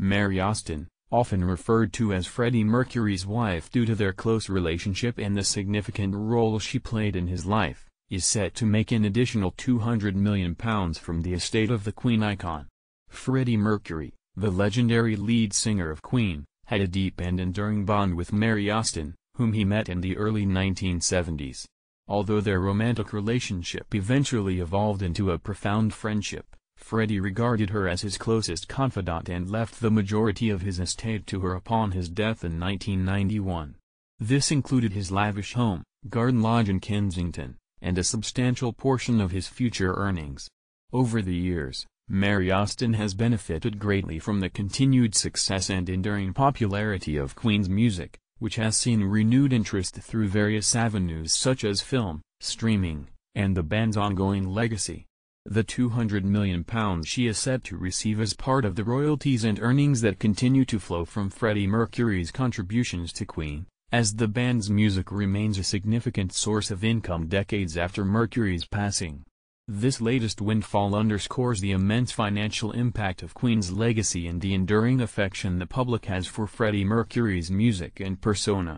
Mary Austin, often referred to as Freddie Mercury's wife due to their close relationship and the significant role she played in his life, is set to make an additional £200 million from the estate of the Queen icon. Freddie Mercury, the legendary lead singer of Queen, had a deep and enduring bond with Mary Austin, whom he met in the early 1970s. Although their romantic relationship eventually evolved into a profound friendship, Freddie regarded her as his closest confidant and left the majority of his estate to her upon his death in 1991. This included his lavish home, garden lodge in Kensington, and a substantial portion of his future earnings. Over the years, Mary Austin has benefited greatly from the continued success and enduring popularity of Queen's music, which has seen renewed interest through various avenues such as film, streaming, and the band's ongoing legacy. The £200 million she is set to receive as part of the royalties and earnings that continue to flow from Freddie Mercury's contributions to Queen, as the band's music remains a significant source of income decades after Mercury's passing. This latest windfall underscores the immense financial impact of Queen's legacy and the enduring affection the public has for Freddie Mercury's music and persona.